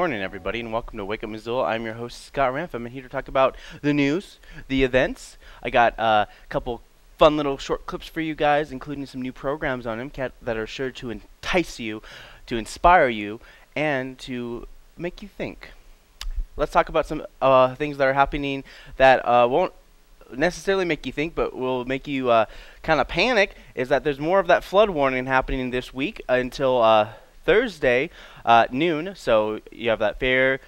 Morning, everybody, and welcome to Wake Up Missoula. I'm your host, Scott Ranf, and here to talk about the news, the events. I got uh, a couple fun little short clips for you guys, including some new programs on MCAT that are sure to entice you, to inspire you, and to make you think. Let's talk about some uh, things that are happening that uh, won't necessarily make you think, but will make you uh, kind of panic. Is that there's more of that flood warning happening this week until uh, Thursday uh, noon. So you have that fair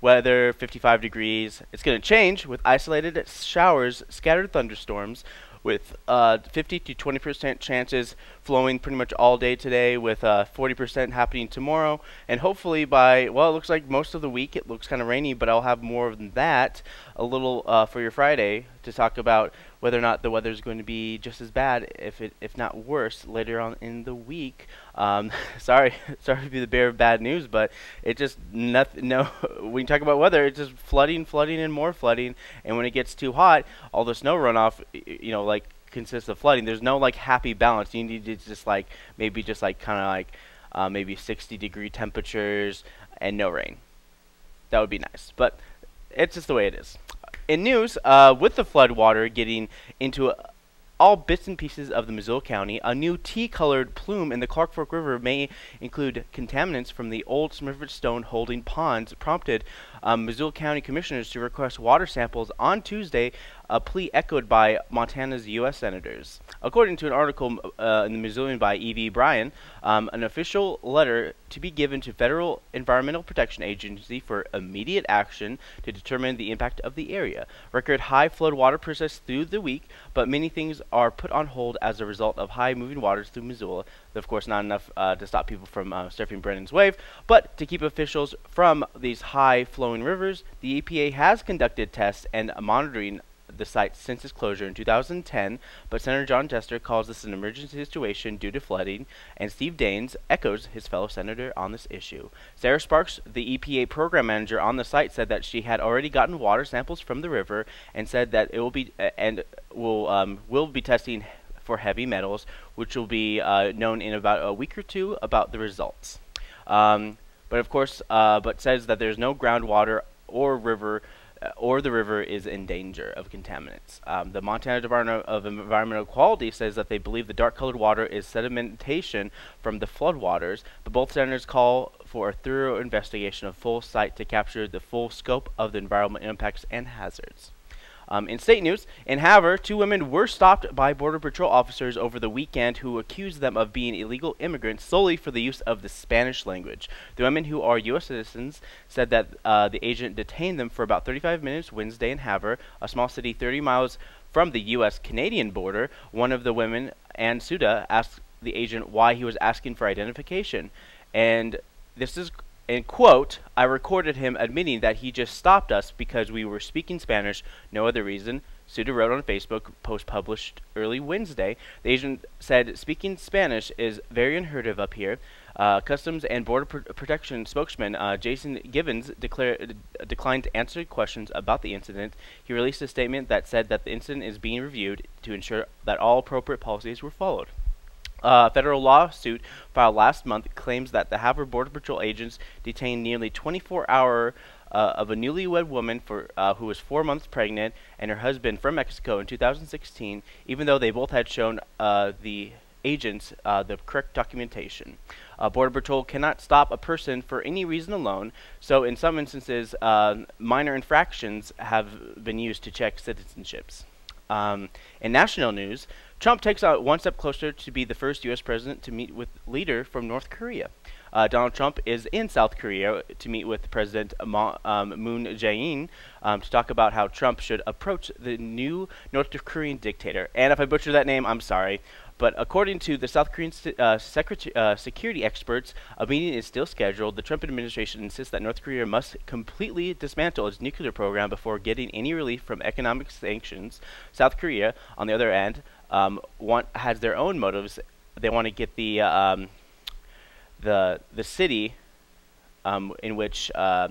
weather, 55 degrees. It's going to change with isolated showers, scattered thunderstorms, with uh, 50 to 20 percent chances flowing pretty much all day today, with uh, 40 percent happening tomorrow, and hopefully by well, it looks like most of the week it looks kind of rainy, but I'll have more than that a little uh, for your Friday to talk about whether or not the weather is going to be just as bad, if it if not worse, later on in the week. Um, sorry, sorry to be the bearer of bad news, but it just nothing. No, when you talk about weather, it's just flooding, flooding, and more flooding. And when it gets too hot, all the snow runoff, you know, like consists of flooding. There's no like happy balance. You need to just like maybe just like kind of like uh, maybe 60 degree temperatures and no rain. That would be nice, but it's just the way it is. In news, uh, with the flood water getting into all bits and pieces of the Missoula County, a new tea-colored plume in the Clark Fork River may include contaminants from the old Smurfit Stone holding ponds, prompted um, Missoula County commissioners to request water samples on Tuesday, a plea echoed by Montana's U.S. senators. According to an article uh, in the Missoulian by Eve Byron, um, an official letter to be given to Federal Environmental Protection Agency for immediate action to determine the impact of the area. Record high flood water persists through the week, but many things are put on hold as a result of high moving waters through Missoula. Of course, not enough uh, to stop people from uh, surfing Brennan's Wave, but to keep officials from these high flowing rivers, the EPA has conducted tests and monitoring the site since its closure in 2010, but Senator Jon Tester calls this an emergency situation due to flooding, and Steve Daines echoes his fellow senator on this issue. Sarah Sparks, the EPA program manager on the site, said that she had already gotten water samples from the river and said that it will be uh, and will um, will be testing for heavy metals, which will be uh, known in about a week or two about the results. Um, but of course, uh, but says that there's no groundwater or river uh, or the river is in danger of contaminants. Um, the Montana Department of Environmental Quality says that they believe the dark colored water is sedimentation from the floodwaters, but both senators call for a thorough investigation of full site to capture the full scope of the environmental impacts and hazards. Um, in state news, in Havre, two women were stopped by Border Patrol officers over the weekend who accused them of being illegal immigrants solely for the use of the Spanish language. The women, who are U.S. citizens, said that uh, the agent detained them for about 35 minutes Wednesday in Havre, a small city 30 miles from the U.S. Canadian border. One of the women, Ann Suda, asked the agent why he was asking for identification. And this is in quote, I recorded him admitting that he just stopped us because we were speaking Spanish, no other reason. Suda wrote on Facebook, post published early Wednesday. The agent said, Speaking Spanish is very unheard of up here. Uh, Customs and Border Pr Protection spokesman uh, Jason Givens declined to answer questions about the incident. He released a statement that said that the incident is being reviewed to ensure that all appropriate policies were followed. A federal lawsuit filed last month claims that the Havre Border Patrol agents detained nearly 24 hours uh, of a newlywed woman for uh, who was four months pregnant and her husband from Mexico in 2016, even though they both had shown uh, the agents uh, the correct documentation. Border Patrol cannot stop a person for any reason alone, so in some instances, uh, minor infractions have been used to check citizenships. Um, in national news, Trump takes out one step closer to be the first U.S. president to meet with leader from North Korea. Uh, Donald Trump is in South Korea to meet with President Ma um, Moon Jae-in um, to talk about how Trump should approach the new North Korean dictator. And if I butcher that name, I'm sorry. But according to the South Korean uh, uh, security experts, a meeting is still scheduled. The Trump administration insists that North Korea must completely dismantle its nuclear program before getting any relief from economic sanctions. South Korea, on the other hand, um, want has their own motives. They want to get the uh, um, the the city um, in which uh,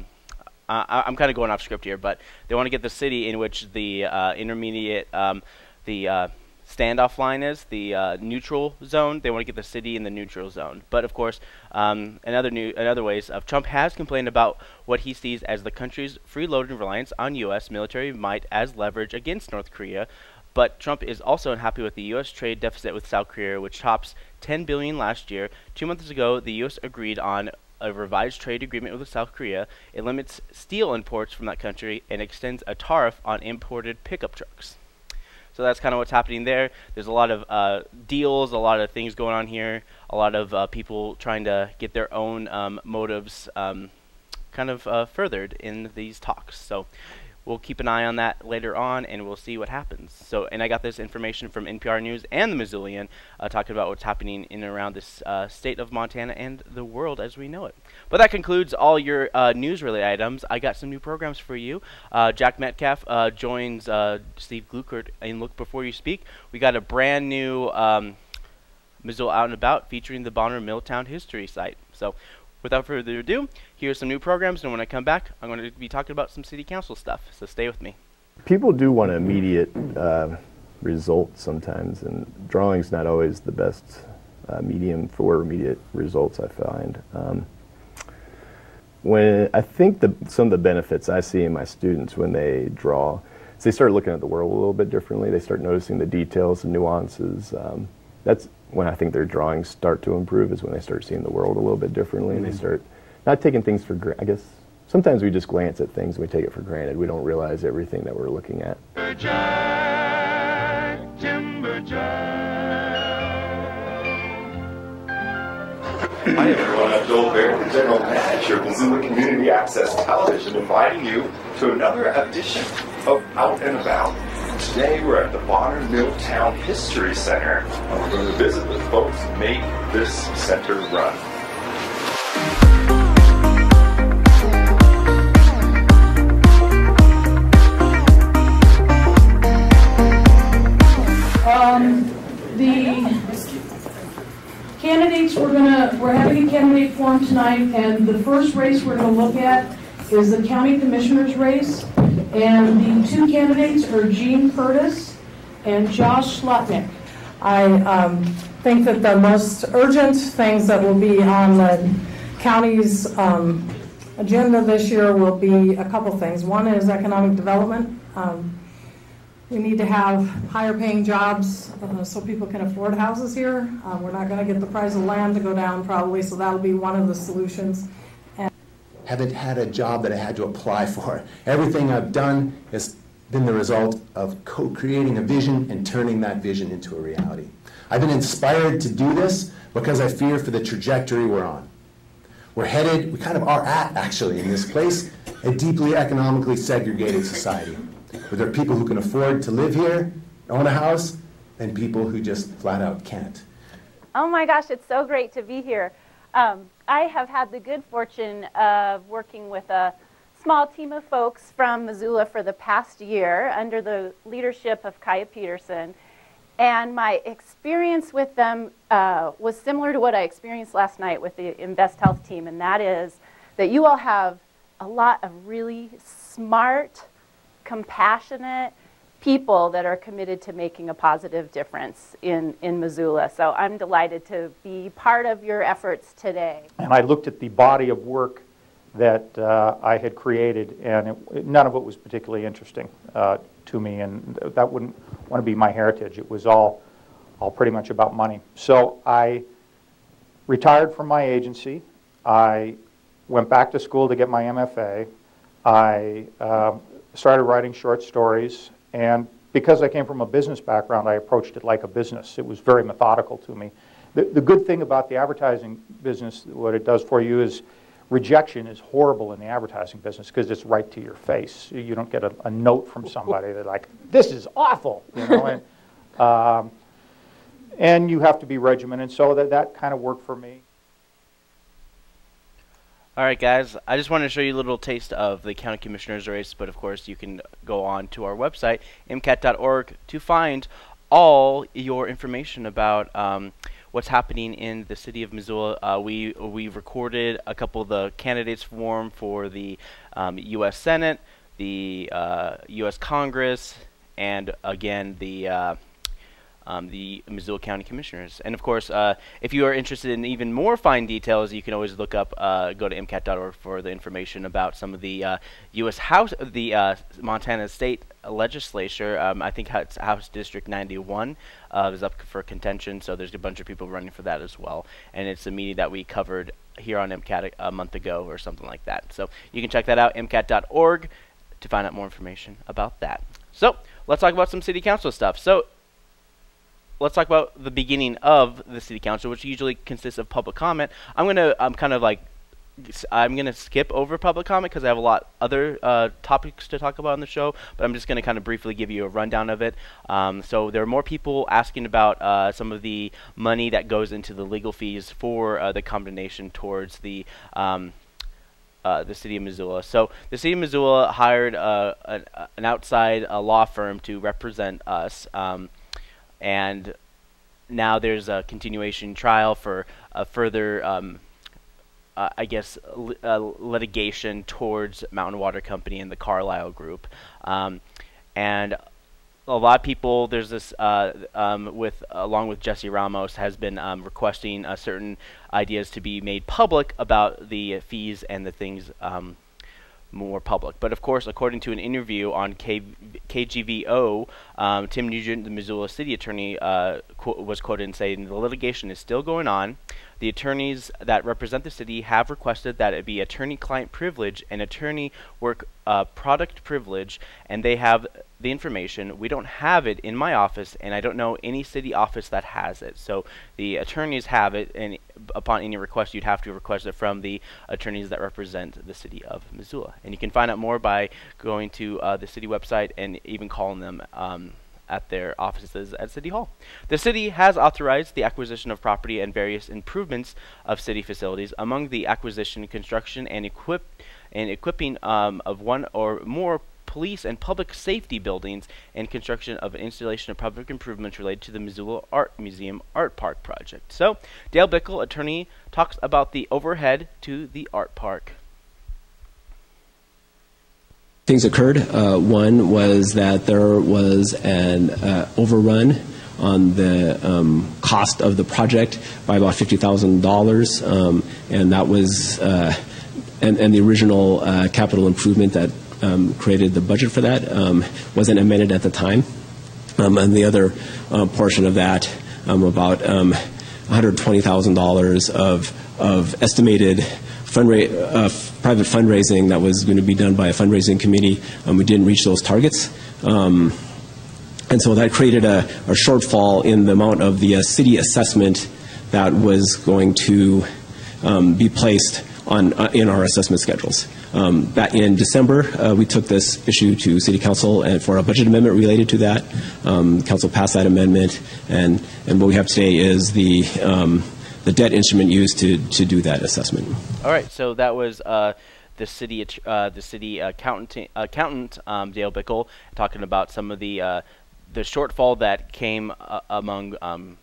I, am kind of going off script here, but they want to get the city in which the uh, intermediate um, the uh, standoff line is, the uh, neutral zone. They want to get the city in the neutral zone. But of course, um, in other new, in other ways, uh, Trump has complained about what he sees as the country's freeloading reliance on U.S. military might as leverage against North Korea. But Trump is also unhappy with the U.S. trade deficit with South Korea, which tops 10 billion last year. Two months ago, the U.S. agreed on a revised trade agreement with South Korea. It limits steel imports from that country and extends a tariff on imported pickup trucks. So that's kind of what's happening there. There's a lot of uh, deals, a lot of things going on here, a lot of uh, people trying to get their own um, motives um, kind of uh, furthered in these talks. So we'll keep an eye on that later on, and we'll see what happens. So, and I got this information from NPR News and the Missoulian, uh, talking about what's happening in and around this uh, state of Montana and the world as we know it. But that concludes all your uh, news-related items. I got some new programs for you. Uh, Jack Metcalf uh, joins uh, Steve Gluckert in Look Before You Speak. We got a brand new um, Missoula Out and About featuring the Bonner Milltown History Site. So without further ado, here's some new programs, and when I come back, I'm going to be talking about some city council stuff. So stay with me. People do want immediate uh, results sometimes, and drawing's not always the best uh, medium for immediate results. I find. Um, when I think the, some of the benefits I see in my students when they draw, is they start looking at the world a little bit differently. They start noticing the details, and nuances. Um, that's when I think their drawings start to improve is when they start seeing the world a little bit differently mm-hmm. and they start not taking things for granted. I guess sometimes we just glance at things and we take it for granted. We don't realize everything that we're looking at. Jack, Hi everyone, I'm Joel Baird, the General Manager of Missoula Community Access Television, inviting you to another edition of Out and About. Today we're at the Bonner Milltown History Center, and we're going to visit the folks who made this center run. Um, the candidates, we're gonna, we're having a candidate forum tonight, and the first race we're gonna look at is the county commissioner's race. And the two candidates are Gene Curtis and Josh Slotnick. I um, think that the most urgent things that will be on the county's um, agenda this year will be a couple things. One is economic development. Um, we need to have higher paying jobs uh, so people can afford houses here. Uh, we're not going to get the price of land to go down probably, so that'll be one of the solutions haven't had a job that I had to apply for. Everything I've done has been the result of co-creating a vision and turning that vision into a reality. I've been inspired to do this because I fear for the trajectory we're on. We're headed, we kind of are at, actually, in this place, a deeply economically segregated society, where there are people who can afford to live here, own a house, and people who just flat out can't. Oh my gosh, it's so great to be here. Um, I have had the good fortune of working with a small team of folks from Missoula for the past year under the leadership of Kaya Peterson. And my experience with them uh, was similar to what I experienced last night with the Invest Health team, and that is that you all have a lot of really smart, compassionate, people that are committed to making a positive difference in, in Missoula. So I'm delighted to be part of your efforts today. And I looked at the body of work that uh, I had created, and it, none of it was particularly interesting uh, to me, and that wouldn't want to be my heritage. It was all, all pretty much about money. So I retired from my agency. I went back to school to get my MFA. I uh, started writing short stories and because I came from a business background, I approached it like a business. It was very methodical to me. The, the good thing about the advertising business, what it does for you is rejection is horrible in the advertising business because it's right to your face. You don't get a, a note from somebody that like, this is awful, you know, and, um, and you have to be regimented. So that, that kind of worked for me. Alright guys, I just wanted to show you a little taste of the county commissioner's race, but of course you can go on to our website, mcat.org, to find all your information about um, what's happening in the city of Missoula. Uh, we we recorded a couple of the candidates form for the um, U.S. Senate, the uh, U.S. Congress, and again the uh, um, the Missoula County Commissioners. And of course, uh, if you are interested in even more fine details, you can always look up, uh, go to MCAT.org for the information about some of the uh, U.S. House, the uh, Montana State Legislature. Um, I think House, House District 91 uh, is up for contention, so there's a bunch of people running for that as well. And it's a meeting that we covered here on MCAT a, a month ago or something like that. So you can check that out, MCAT.org, to find out more information about that. So let's talk about some city council stuff. So let's talk about the beginning of the city council, which usually consists of public comment. I'm gonna, I'm kind of like, I'm gonna skip over public comment because I have a lot other uh, topics to talk about on the show. But I'm just gonna kind of briefly give you a rundown of it. Um, so there are more people asking about uh, some of the money that goes into the legal fees for uh, the combination towards the um, uh, the city of Missoula. So the city of Missoula hired uh, an, an, outside uh, law firm to represent us. Um, and now there's a continuation trial for a further, um, uh, I guess, li uh, litigation towards Mountain Water Company and the Carlyle Group, um, and a lot of people. There's this uh, um, with along with Jesse Ramos has been um, requesting uh, certain ideas to be made public about the fees and the things um, more public. But of course, according to an interview on K KGVO, um, Jim Nugent, the Missoula city attorney, uh, qu was quoted in saying the litigation is still going on. The attorneys that represent the city have requested that it be attorney-client privilege and attorney work uh, product privilege, and they have the information. We don't have it in my office, and I don't know any city office that has it. So the attorneys have it, and upon any request, you'd have to request it from the attorneys that represent the city of Missoula. And you can find out more by going to uh, the city website and even calling them. Um, at their offices at City Hall. The city has authorized the acquisition of property and various improvements of city facilities. Among the acquisition, construction, and equip and equipping um, of one or more police and public safety buildings and construction of an installation of public improvements related to the Missoula Art Museum Art Park project. So, Dale Bickell, attorney, talks about the overhead to the art park things occurred. Uh, one was that there was an uh, overrun on the um, cost of the project by about $50,000, um, and that was uh, and, and, the original uh, capital improvement that um, created the budget for that um, wasn't amended at the time. Um, and the other uh, portion of that, um, about $120,000 of of estimated fundra- uh, private fundraising that was going to be done by a fundraising committee. Um, we didn't reach those targets. Um, and so that created a, a, shortfall in the amount of the uh, city assessment that was going to um, be placed on uh, in our assessment schedules. Um, back in December, uh, we took this issue to City Council and for a budget amendment related to that. Um, council passed that amendment, and and what we have today is the um, the debt instrument used to, to do that assessment. All right, so that was uh, the city uh, the city accountant accountant um, Dale Bickell talking about some of the uh, the shortfall that came uh, among um,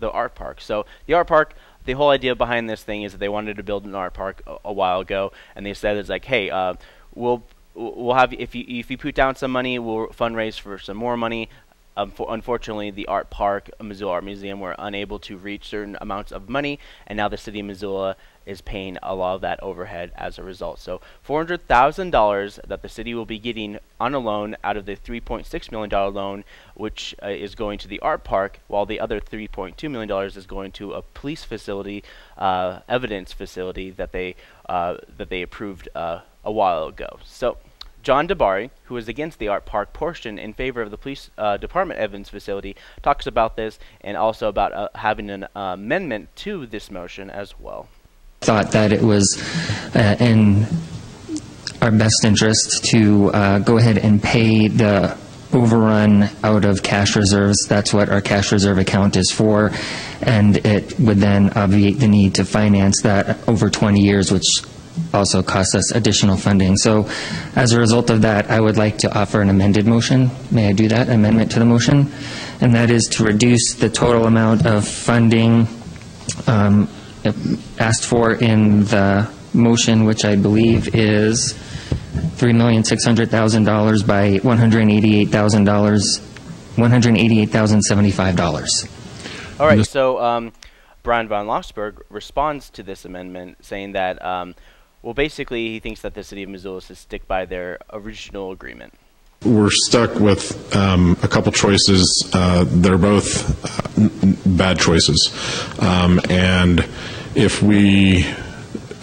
the art park. So the art park. The whole idea behind this thing is that they wanted to build an art park a, a while ago, and they said it's like, hey, uh, we'll we'll have if you if you put down some money, we'll fundraise for some more money. Um, for, unfortunately, the art park, Missoula Art Museum, were unable to reach certain amounts of money, and now the city of Missoula is paying a lot of that overhead as a result. So $400,000 that the city will be getting on a loan out of the $3.6 million loan, which uh, is going to the art park, while the other $3.2 million is going to a police facility, uh, evidence facility that they uh, that they approved uh, a while ago. So John DiBari, who is against the art park portion in favor of the police uh, department Evans facility, talks about this and also about uh, having an uh, amendment to this motion as well. Thought that it was uh, in our best interest to uh, go ahead and pay the overrun out of cash reserves. That's what our cash reserve account is for. And it would then obviate the need to finance that over 20 years, which also costs us additional funding. So as a result of that, I would like to offer an amended motion. May I do that? Amendment to the motion? And that is to reduce the total amount of funding um, asked for in the motion, which I believe is $3,600,000 by $188,000 $188,075. All right, so um, Bryan von Lossberg responds to this amendment saying that, um, well, basically, he thinks that the city of Missoula should stick by their original agreement. We're stuck with um, a couple choices. Uh, they're both uh, bad choices. Um, and if we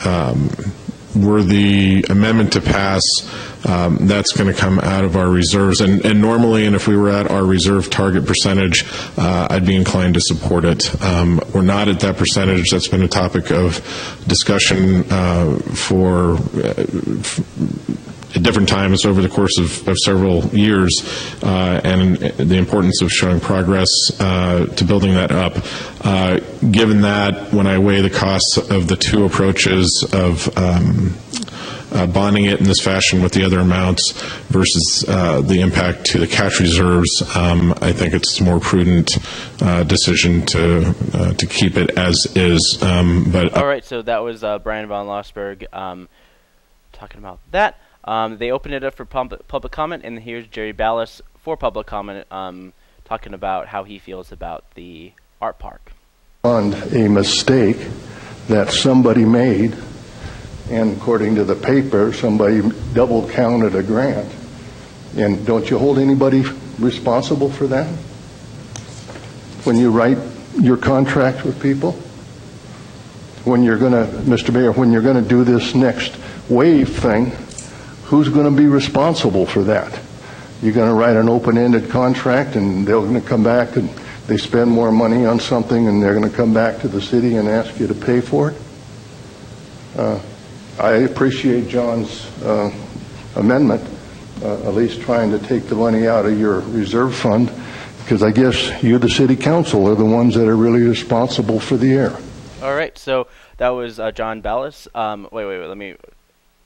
um, were the amendment to pass, um, that's going to come out of our reserves. And, and normally, and if we were at our reserve target percentage, uh, I'd be inclined to support it. Um, we're not at that percentage. That's been a topic of discussion uh, for. Uh, at different times over the course of, of several years, uh, and the importance of showing progress uh, to building that up. Uh, given that, when I weigh the costs of the two approaches of um, uh, bonding it in this fashion with the other amounts versus uh, the impact to the cash reserves, um, I think it's a more prudent uh, decision to to keep it as is. Um, but All right, so that was Bryan von Lossberg um, talking about that. Um, they opened it up for public, public comment, and here's Jerry Ballas for public comment um, talking about how he feels about the art park. on a mistake that somebody made, and according to the paper, somebody double counted a grant. And don't you hold anybody responsible for that? When you write your contract with people? When you're going to, Mr. Mayor, when you're going to do this next wave thing, who's going to be responsible for that? You're going to write an open-ended contract and they're going to come back and they spend more money on something and they're going to come back to the city and ask you to pay for it? Uh, I appreciate John's uh, amendment, uh, at least trying to take the money out of your reserve fund, because I guess you, the city council, are the ones that are really responsible for the air. All right, so that was uh, John Ballas. Um, wait, wait, wait. Let me.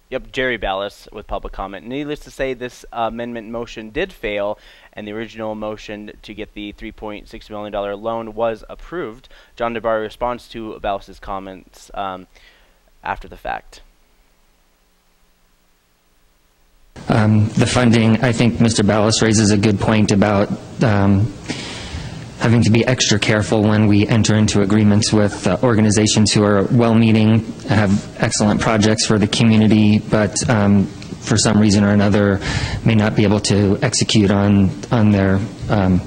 Yep, Jerry Ballas with public comment. Needless to say, this amendment motion did fail, and the original motion to get the $3.6 million loan was approved. John DiBari responds to Ballas's comments um, after the fact. Um, the funding, I think Mr. Ballas raises a good point about um, having to be extra careful when we enter into agreements with uh, organizations who are well-meaning, have excellent projects for the community, but um, for some reason or another may not be able to execute on on their um,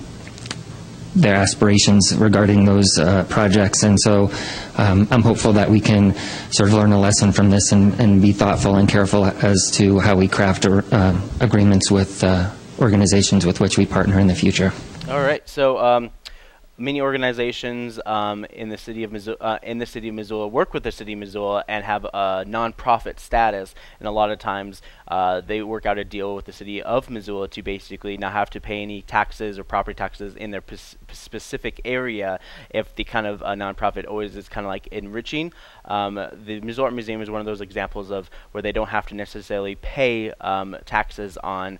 their aspirations regarding those uh, projects. And so um, I'm hopeful that we can sort of learn a lesson from this and, and be thoughtful and careful as to how we craft uh, agreements with uh, organizations with which we partner in the future. All right, so um, many organizations um, in the city of Missoula, uh, in the city of Missoula work with the city of Missoula and have a nonprofit status, and a lot of times uh, they work out a deal with the city of Missoula to basically not have to pay any taxes or property taxes in their specific area if the kind of uh, nonprofit always is kind of like enriching. Um, the Missoula Art Museum is one of those examples of where they don't have to necessarily pay um, taxes on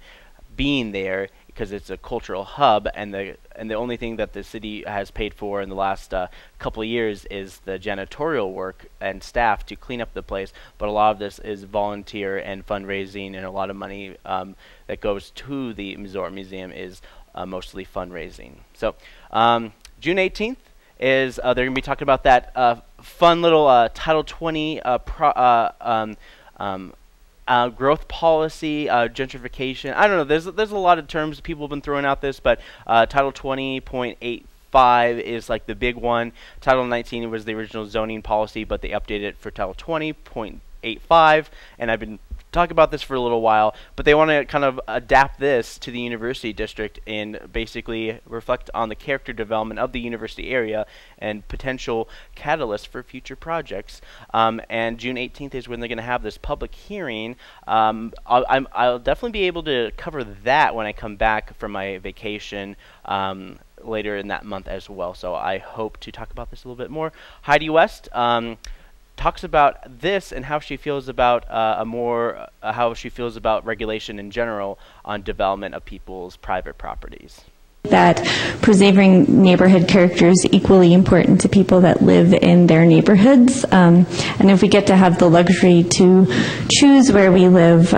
being there because it's a cultural hub, and the and the only thing that the city has paid for in the last uh, couple of years is the janitorial work and staff to clean up the place. But a lot of this is volunteer and fundraising, and a lot of money um, that goes to the Missouri Museum is uh, mostly fundraising. So um, June 18th is uh, they're going to be talking about that uh, fun little uh, Title 20 uh, pro, um, um, uh, growth policy, uh, gentrification. I don't know. There's there's a lot of terms people have been throwing out this, but uh, Title 20.85 is like the big one. Title 19 was the original zoning policy, but they updated it for Title 20.85, and I've been talk about this for a little while, but they want to kind of adapt this to the university district and basically reflect on the character development of the university area and potential catalysts for future projects. Um, and June 18th is when they're going to have this public hearing. Um, I'll, I'll definitely be able to cover that when I come back from my vacation. Um, later in that month as well. So I hope to talk about this a little bit more. Heidi West um, talks about this and how she feels about uh, a more uh, how she feels about regulation in general on development of people's private properties. That preserving neighborhood character is equally important to people that live in their neighborhoods. Um, and if we get to have the luxury to choose where we live,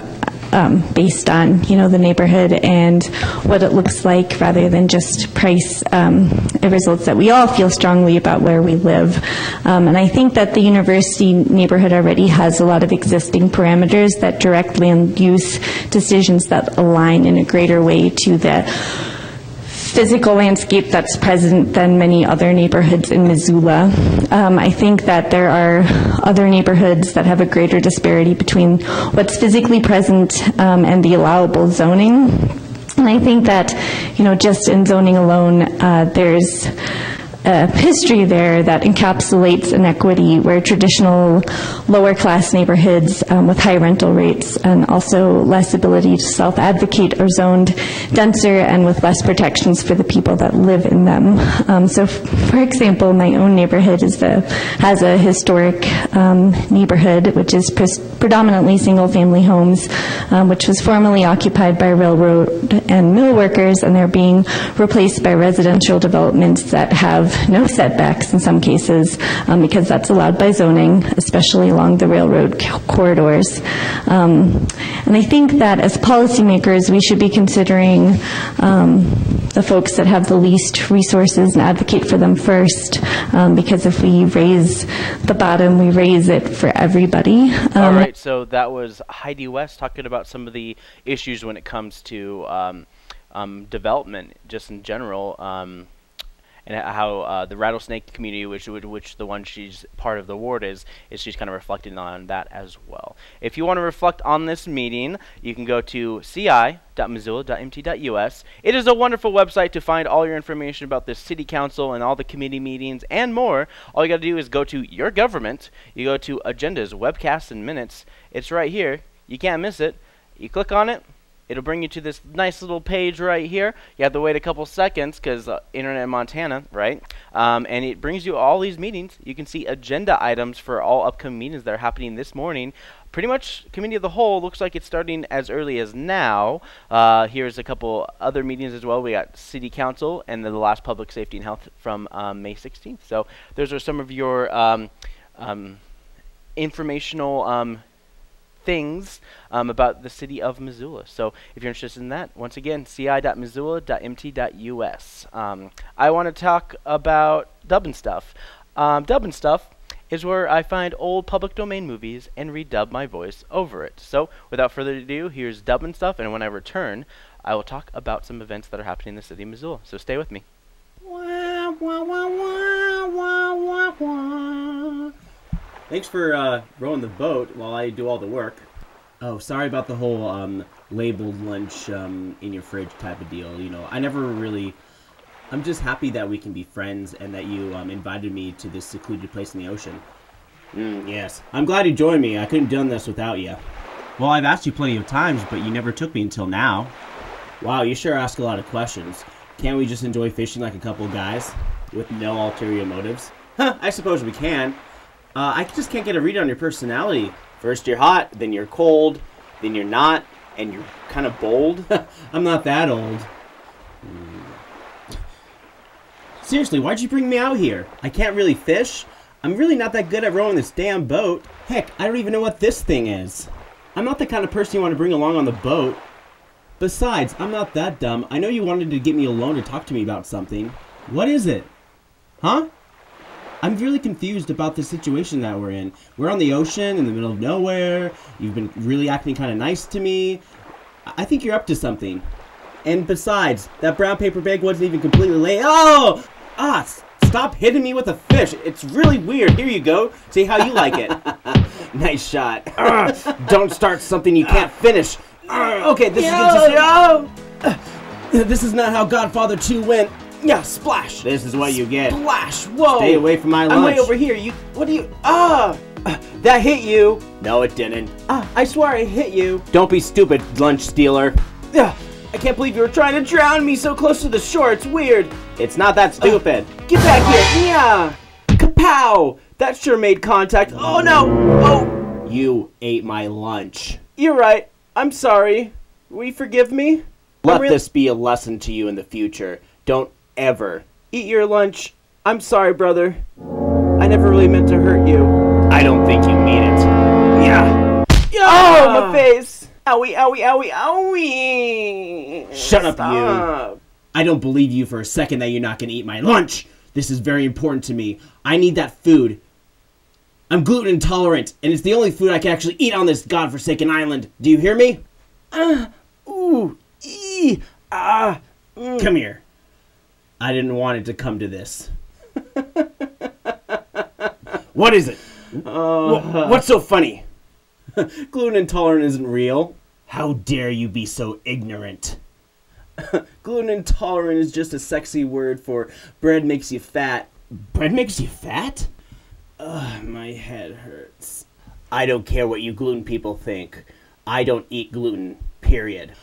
um, based on, you know, the neighborhood and what it looks like rather than just price um, results that we all feel strongly about where we live. Um, and I think that the university neighborhood already has a lot of existing parameters that direct land use decisions that align in a greater way to the physical landscape that's present than many other neighborhoods in Missoula. Um, I think that there are other neighborhoods that have a greater disparity between what's physically present um, and the allowable zoning. And I think that, you know, just in zoning alone, uh, there's a history there that encapsulates inequity where traditional lower class neighborhoods um, with high rental rates and also less ability to self advocate are zoned denser and with less protections for the people that live in them. Um, so, for example, my own neighborhood is a, has a historic um, neighborhood which is predominantly single family homes, um, which was formerly occupied by railroad and mill workers, and they're being replaced by residential developments that have no setbacks in some cases um, because that's allowed by zoning, especially along the railroad corridors. Um, and I think that as policymakers, we should be considering um, the folks that have the least resources and advocate for them first, um, because if we raise the bottom, we raise it for everybody. All Um, right, so that was Heidi West talking about some of the issues when it comes to um, development, just in general, um, and how uh, the rattlesnake community, which which- the one she's part of the ward is, is she's kind of reflecting on that as well. If you want to reflect on this meeting, you can go to ci.missoula.mt.us. It is a wonderful website to find all your information about the city council and all the committee meetings and more. All you got to do is go to your government. You go to agendas, webcasts, and minutes. It's right here. You can't miss it. You click on it. It'll bring you to this nice little page right here. You have to wait a couple seconds because uh, internet in Montana, right? Um, and it brings you all these meetings. You can see agenda items for all upcoming meetings that are happening this morning. Pretty much, committee of the whole looks like it's starting as early as now. Uh, here's a couple other meetings as well. We got city council and then the last public safety and health from um, May 16th. So those are some of your um, um, informational um, things um, about the city of Missoula. So if you're interested in that, once again, ci.missoula.mt.us. Um, I want to talk about Dubbin Stuff. Um, Dub Stuff is where I find old public domain movies and redub my voice over it. So without further ado, here's Dubbin Stuff, and when I return, I will talk about some events that are happening in the city of Missoula. So stay with me. Thanks for uh, rowing the boat while I do all the work. Oh, sorry about the whole um, labeled lunch um, in your fridge type of deal. You know, I never really. I'm just happy that we can be friends and that you um, invited me to this secluded place in the ocean. Mm, yes, I'm glad you joined me. I couldn't have done this without you. Well, I've asked you plenty of times, but you never took me until now. Wow, you sure ask a lot of questions. Can't we just enjoy fishing like a couple guys with no ulterior motives? Huh, I suppose we can. Uh, I just can't get a read on your personality. First you're hot, then you're cold, then you're not, and you're kind of bold. I'm not that old. Seriously, why'd you bring me out here? I can't really fish. I'm really not that good at rowing this damn boat. Heck, I don't even know what this thing is. I'm not the kind of person you want to bring along on the boat. Besides, I'm not that dumb. I know you wanted to get me alone to talk to me about something. What is it? Huh? I'm really confused about the situation that we're in. We're on the ocean in the middle of nowhere. You've been really acting kind of nice to me. I think you're up to something. And besides, that brown paper bag wasn't even completely laid. Oh! Ah! Stop hitting me with a fish. It's really weird. Here you go. See how you like it. nice shot. Ah, don't start something you can't finish. Ah, okay, this is This is not how Godfather 2 went. Yeah, splash. This is what you get. Splash. Whoa. Stay away from my lunch. I'm way over here. You. What do you? Ah. That hit you. No, it didn't. Ah, I swear I hit you. Don't be stupid, lunch stealer. Ugh, I can't believe you were trying to drown me so close to the shore. It's weird. It's not that stupid. Get back here. Yeah. Kapow! That sure made contact. Oh no! Oh! You ate my lunch. You're right. I'm sorry. Will you forgive me? Let this be a lesson to you in the future. Don't ever eat your lunch. I'm sorry, brother. I never really meant to hurt you. I don't think you mean it. Yeah. Oh, my face. Owie, owie, owie, owie! Shut up, Stop. you. I don't believe you for a second that you're not going to eat my lunch. This is very important to me. I need that food. I'm gluten intolerant, and it's the only food I can actually eat on this godforsaken island. Do you hear me? Uh, ooh, ee, ah. mm. Come here. I didn't want it to come to this. what is it? Wha- uh. what's so funny? gluten intolerant isn't real. How dare you be so ignorant? gluten intolerant is just a sexy word for bread makes you fat. Bread makes you fat? Ugh, my head hurts. I don't care what you gluten people think. I don't eat gluten, period.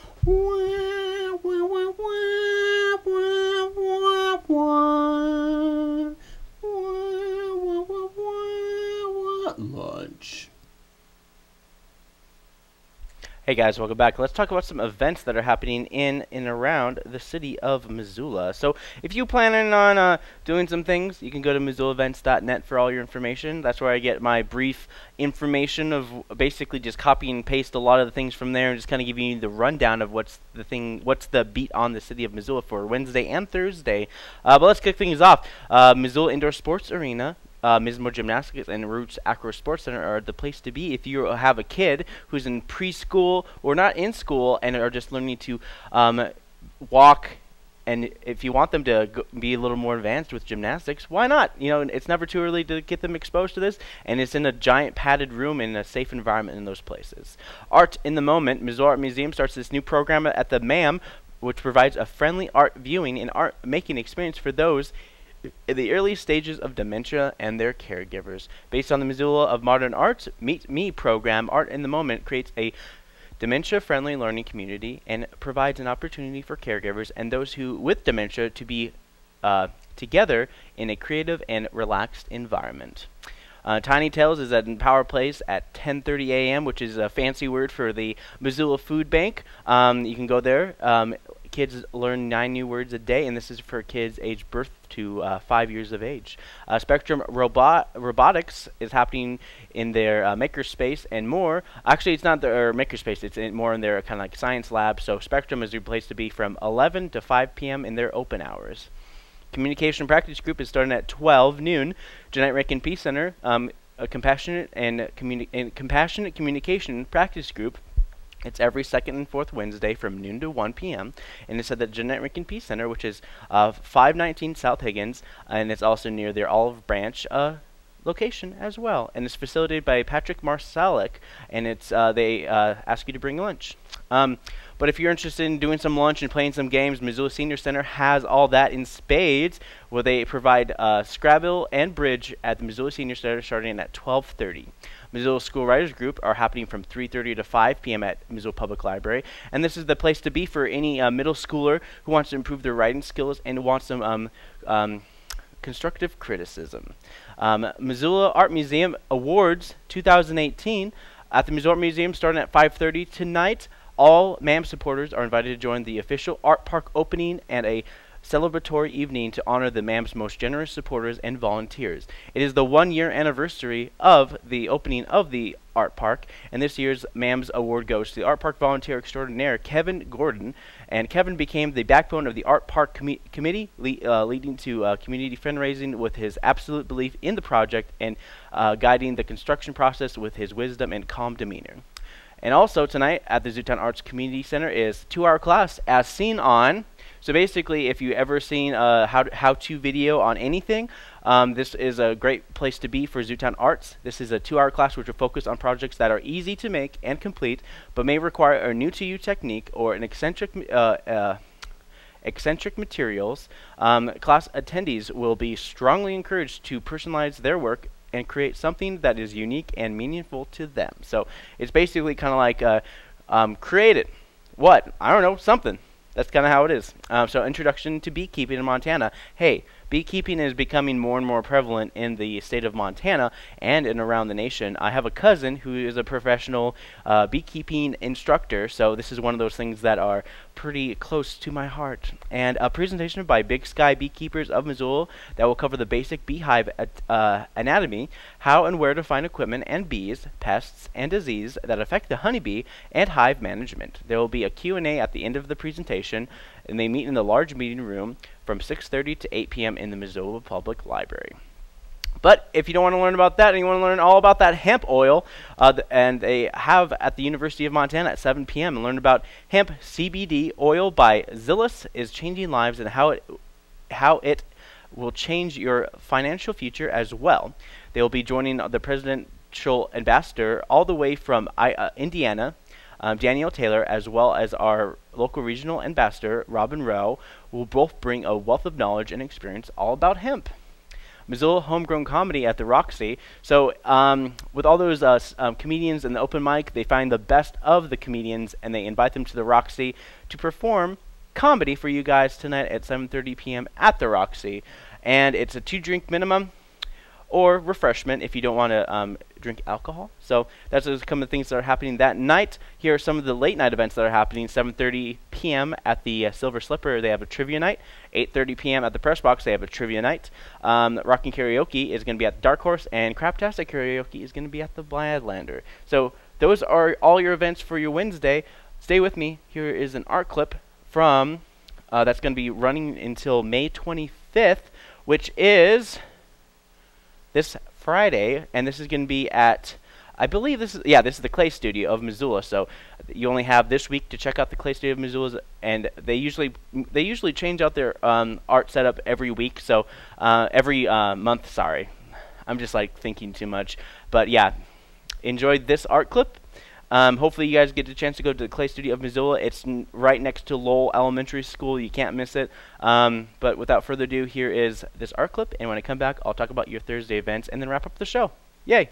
Hey guys, welcome back. Let's talk about some events that are happening in and around the city of Missoula. So, if you planning on uh, doing some things, you can go to MissoulaEvents.net for all your information. That's where I get my brief information of basically just copy and paste a lot of the things from there, and just kind of giving you the rundown of what's the thing, what's the beat on the city of Missoula for Wednesday and Thursday. Uh, but let's kick things off. Uh, Missoula Indoor Sports Arena uh, Mismo Gymnastics and Roots Acro Sports Center are the place to be if you have a kid who's in preschool or not in school and are just learning to um, walk. And if you want them to be a little more advanced with gymnastics, why not? You know, it's never too early to get them exposed to this, and it's in a giant padded room in a safe environment in those places. Art in the Moment, Missoula Art Museum starts this new program at the MAM, which provides a friendly art viewing and art making experience for those the early stages of dementia and their caregivers. Based on the Missoula of Modern Arts Meet Me program, Art in the Moment creates a dementia friendly learning community and provides an opportunity for caregivers and those who with dementia to be uh, together in a creative and relaxed environment. Uh, Tiny Tales is at Power Place at 10:30 a.m., which is a fancy word for the Missoula Food Bank. Um, you can go there. Um, kids learn nine new words a day, and this is for kids aged birth to uh, five years of age. Uh, Spectrum Robot Robotics is happening in their uh, makerspace and more. Actually, it's not their makerspace; it's in more in their kind of like science lab. So Spectrum is your place to be from 11 to 5 p.m. in their open hours. Communication practice group is starting at 12 noon. Jeannette Rankin Peace Center, um, a compassionate and, communi- and compassionate communication practice group it's every second and fourth Wednesday from noon to 1 p.m. And it's at the Jeannette Rankin Peace Center, which is uh, 519 South Higgins, and it's also near their Olive Branch uh, location as well. And it's facilitated by Patrick Marsalik, and it's uh, they uh, ask you to bring lunch. Um, but if you're interested in doing some lunch and playing some games, Missoula Senior Center has all that in spades, where they provide uh, Scrabble and Bridge at the Missoula Senior Center starting at 12:30. Missoula School Writers Group are happening from 3:30 to 5 p.m. at Missoula Public Library, and this is the place to be for any uh, middle schooler who wants to improve their writing skills and wants some um, um, constructive criticism. Um, Missoula Art Museum Awards 2018 at the Missoula Art Museum starting at 5:30 tonight. All MAM supporters are invited to join the official art park opening and a celebratory evening to honor the MAM's most generous supporters and volunteers. It is the one year anniversary of the opening of the art park, and this year's MAM's award goes to the art park volunteer extraordinaire Kevin Gordon. And Kevin became the backbone of the art park com- committee, le- uh, leading to uh, community fundraising with his absolute belief in the project and uh, guiding the construction process with his wisdom and calm demeanor. And also tonight at the Zootown Arts Community Center is two-hour class as seen on so basically, if you've ever seen a how how-to video on anything, um, this is a great place to be for Zootown Arts. This is a two-hour class which will focus on projects that are easy to make and complete, but may require a new-to-you technique or an eccentric uh, uh, eccentric materials. Um, class attendees will be strongly encouraged to personalize their work and create something that is unique and meaningful to them. So it's basically kind of like uh, um, create it. What? I don't know, something. That's kind of how it is. Um, so, introduction to beekeeping in Montana. Hey, Beekeeping is becoming more and more prevalent in the state of Montana and in around the nation. I have a cousin who is a professional uh, beekeeping instructor, so this is one of those things that are pretty close to my heart. And a presentation by Big Sky Beekeepers of Missoula that will cover the basic beehive uh, anatomy, how and where to find equipment and bees, pests, and disease that affect the honeybee, and hive management. There will be a Q&A at the end of the presentation, and they meet in the large meeting room from 6.30 to 8 p.m. in the Missoula Public Library. But if you don't want to learn about that and you want to learn all about that hemp oil, uh, th and they have at the University of Montana at 7 p.m. and learn about hemp CBD oil by Zilis is changing lives and how it how it will change your financial future as well. They will be joining the presidential ambassador all the way from uh, Indiana, um, Danielle Taylor, as well as our local regional ambassador, Robin Rowe, will both bring a wealth of knowledge and experience all about hemp. Missoula Homegrown Comedy at the Roxy. So, um, with all those uh, um, comedians in the open mic, they find the best of the comedians and they invite them to the Roxy to perform comedy for you guys tonight at 7:30 p.m. at the Roxy. And it's a two drink minimum or refreshment if you don't want to um, drink alcohol. So that's some of the things that are happening that night. Here are some of the late night events that are happening. 7:30 p.m. at the uh, Silver Slipper, they have a trivia night. 8:30 p.m. at the Press Box, they have a trivia night. Um, Rocking Karaoke is going to be at Dark Horse, and Craptastic Karaoke is going to be at the Badlander. So those are all your events for your Wednesday. Stay with me. Here is an art clip from uh, that's going to be running until May 25th, which is this Friday, and this is going to be at, I believe this is, yeah, this is the Clay Studio of Missoula. So you only have this week to check out the Clay Studio of Missoula, and they usually they usually change out their um, art setup every week. So uh, every uh, month, sorry, I'm just like thinking too much. But yeah, enjoyed this art clip. Um, hopefully, you guys get the chance to go to the Clay Studio of Missoula. It's right next to Lowell Elementary School. You can't miss it. Um, but without further ado, here is this art clip. And when I come back, I'll talk about your Thursday events and then wrap up the show. Yay!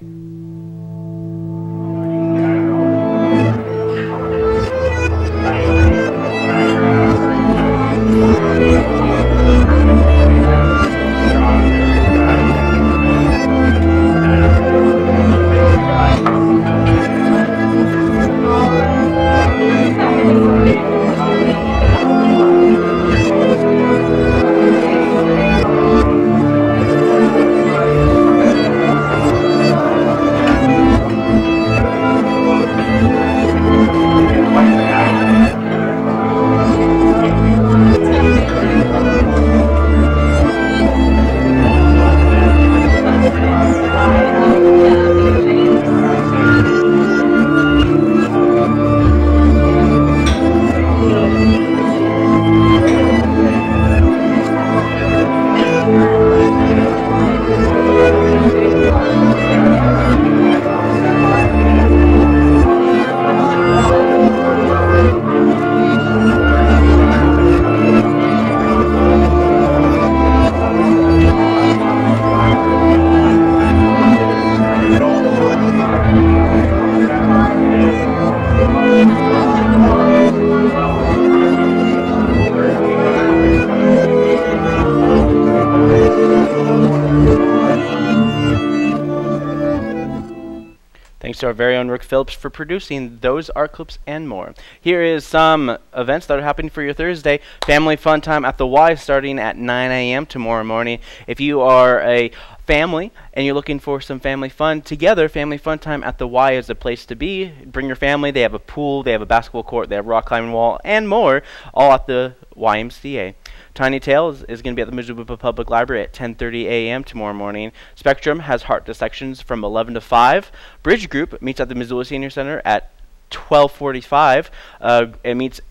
Thanks to our very own Rick Phillips for producing those art clips and more. Here is some events that are happening for your Thursday. Family fun time at the Y starting at 9 a.m. tomorrow morning. If you are a family and you're looking for some family fun together, Family Fun Time at the Y is the place to be. Bring your family. They have a pool, they have a basketball court, they have rock climbing wall, and more, all at the YMCA. Tiny Tales is going to be at the Missoula Public Library at 10:30 a.m. tomorrow morning. Spectrum has heart dissections from 11 to 5. Bridge Group meets at the Missoula Senior Center at 12:45. Uh, it meets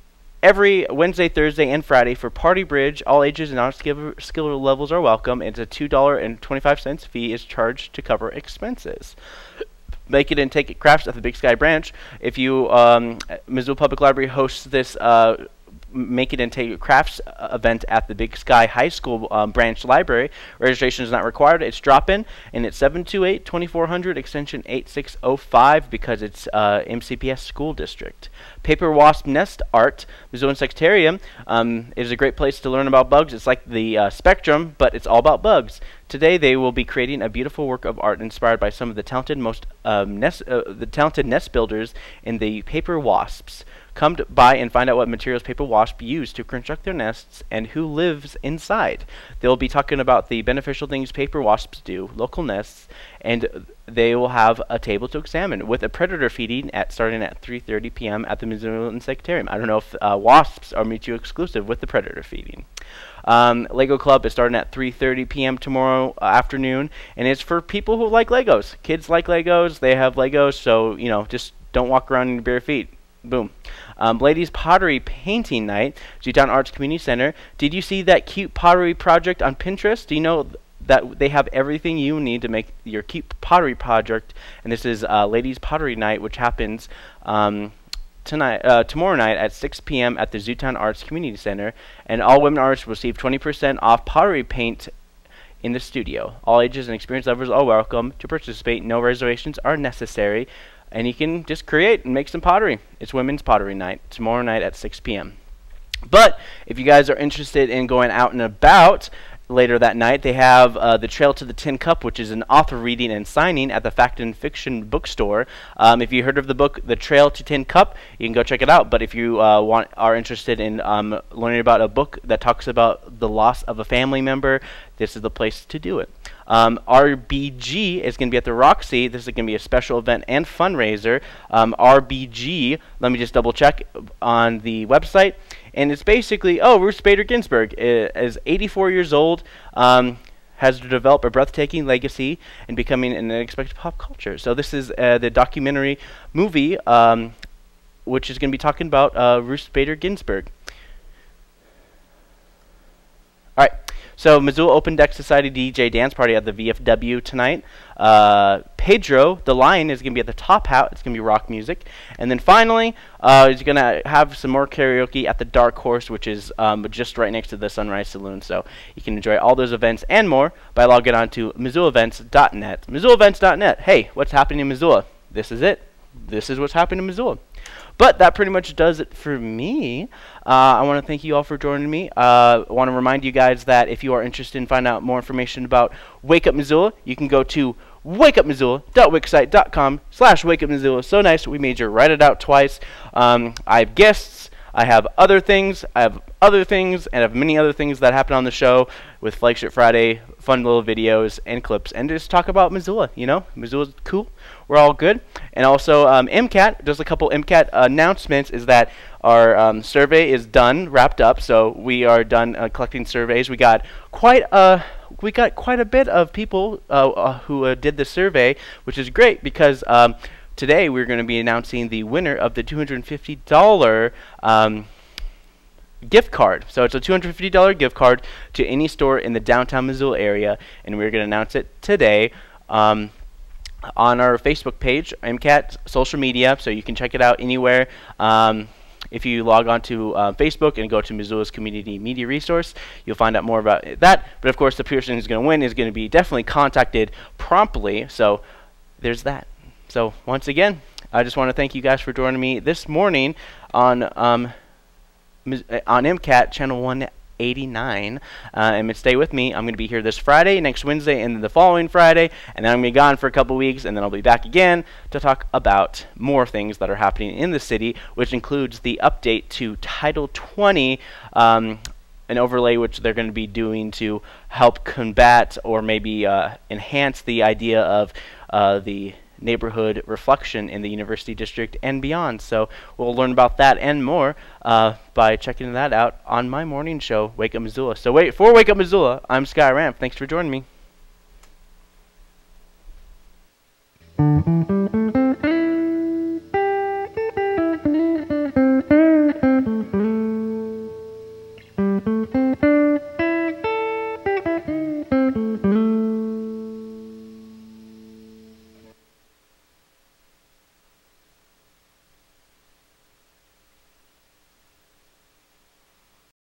every Wednesday, Thursday, and Friday for Party Bridge. All ages and skill, skill levels are welcome. It's a $2.25 fee is charged to cover expenses. Make it and take it crafts at the Big Sky branch. If you um, Missoula Public Library hosts this uh, make it into a crafts uh, event at the Big Sky High School um, branch library. Registration is not required. It's drop in, and it's 728 2400 extension 8605 because it's uh, MCPS school district. Paper Wasp Nest Art, Missoula Insectarium, um, is a great place to learn about bugs. It's like the uh, Spectrum, but it's all about bugs. Today, they will be creating a beautiful work of art inspired by some of the talented, most um, nest, uh, the talented nest builders in the paper wasps. Come by and find out what materials paper wasps use to construct their nests and who lives inside. They'll be talking about the beneficial things paper wasps do, local nests, and they will have a table to examine with a predator feeding at starting at 3:30 p.m. at the Missoula Insectarium. I don't know if uh, wasps are mutually exclusive with the predator feeding. Um, Lego Club is starting at 3:30 p.m. tomorrow uh, afternoon, and it's for people who like Legos. Kids like Legos; they have Legos, so you know, just don't walk around in your bare feet. Boom. Um, Ladies Pottery Painting Night, Zootown Arts Community Center. Did you see that cute pottery project on Pinterest? Do you know that they have everything you need to make your cute pottery project? And this is uh, Ladies Pottery Night, which happens um, tonight, uh, tomorrow night at 6 p.m. at the Zootown Arts Community Center. And all women artists receive 20% off pottery paint in the studio. All ages and experience levels are welcome to participate. No reservations are necessary and you can just create and make some pottery. It's Women's Pottery Night tomorrow night at 6 p.m. But if you guys are interested in going out and about later that night, they have uh, the Trail to the Tin Cup, which is an author reading and signing at the Fact and Fiction bookstore. Um, if you heard of the book The Trail to Tin Cup, you can go check it out. But if you uh, want are interested in um, learning about a book that talks about the loss of a family member, this is the place to do it. Um, RBG is going to be at the Roxy. This is going to be a special event and fundraiser. Um, RBG, let me just double check on the website. And it's basically, oh, Ruth Bader Ginsburg is 84 years old. Um, has developed a breathtaking legacy and becoming an unexpected pop culture. So this is uh, the documentary movie, um, which is going to be talking about uh, Ruth Bader Ginsburg. All right. So Missoula Open Deck Society DJ dance party at the VFW tonight. Uh, Pedro, the lion, is going to be at the top hat. It's going to be rock music. And then finally, uh, he's going to have some more karaoke at the Dark Horse, which is um, just right next to the Sunrise Saloon. So you can enjoy all those events and more by logging on to MissoulaEvents.net. MissoulaEvents.net. Hey, what's happening in Missoula? This is it. This is what's happening in Missoula. But that pretty much does it for me. Uh, I want to thank you all for joining me. Uh, I want to remind you guys that if you are interested in finding out more information about Wake Up Missoula, you can go to wakeupmissoula.wixsite.com slash wakeupmissoula. So nice, we made you write it out twice. Um, I have guests. I have other things. I have other things, and I have many other things that happen on the show with Flagship Friday, fun little videos and clips, and just talk about Missoula. You know, Missoula's cool. We're all good. And also, um, MCAT, just a couple MCAT announcements is that our um, survey is done, wrapped up. So we are done uh, collecting surveys. We got quite a we got quite a bit of people uh, uh, who uh, did the survey, which is great because. Um, today we're going to be announcing the winner of the $250 um, gift card. So it's a $250 gift card to any store in the downtown Missoula area, and we're going to announce it today. Um, on our Facebook page, MCAT social media, so you can check it out anywhere. Um, if you log on to uh, Facebook and go to Missoula's Community Media Resource, you'll find out more about that. But of course, the person who's going to win is going to be definitely contacted promptly. So there's that. So once again, I just want to thank you guys for joining me this morning on um, on MCAT channel one 89. Uh, and stay with me. I'm going to be here this Friday, next Wednesday, and the following Friday. And then I'm going to be gone for a couple weeks, and then I'll be back again to talk about more things that are happening in the city, which includes the update to Title 20. Um, an overlay which they're going to be doing to help combat or maybe uh, enhance the idea of uh, the neighborhood reflection in the University District and beyond. So we'll learn about that and more uh, by checking that out on my morning show, Wake Up Missoula. So wait for Wake Up Missoula. I'm Scott Ranf. Thanks for joining me.